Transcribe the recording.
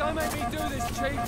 don't make me do this, Chief!